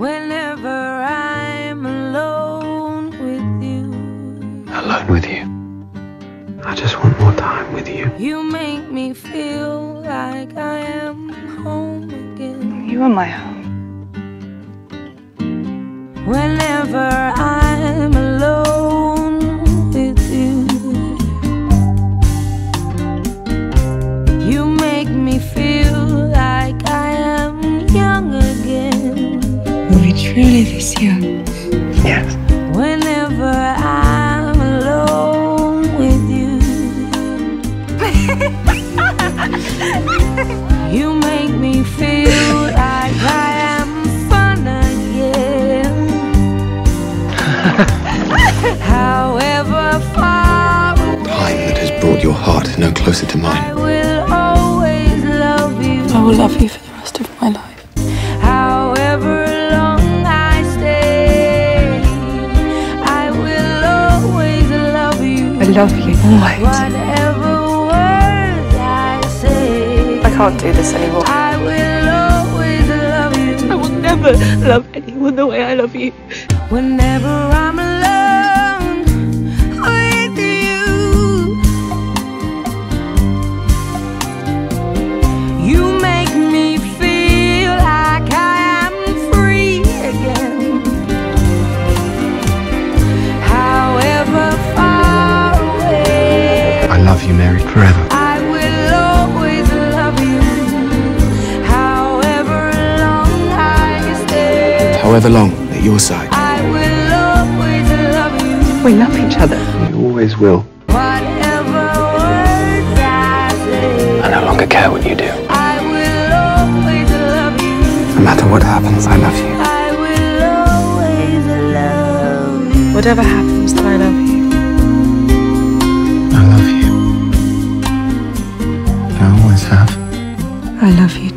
Whenever I'm alone with you, Alone with you. I just want more time with you. you make me feel like I am home again. You are my home. Whenever Were truly this young? Yes. Whenever I'm alone with you, you make me feel like I am fun again. However far Time that has brought your heart no closer to mine. I will always love you. I will love you for the rest of my life. Love you. I love you always. Whatever words I say, oh I can't do this anymore. I will always love you. I will never love anyone the way I love you. Whenever I'm However long, at your side. I will always love you. We love each other. We always will. Whatever words I say, I no longer care what you do. I will always love you. No matter what happens, I love you. I will always love you. Whatever happens, I love you. I love you. I always have. I love you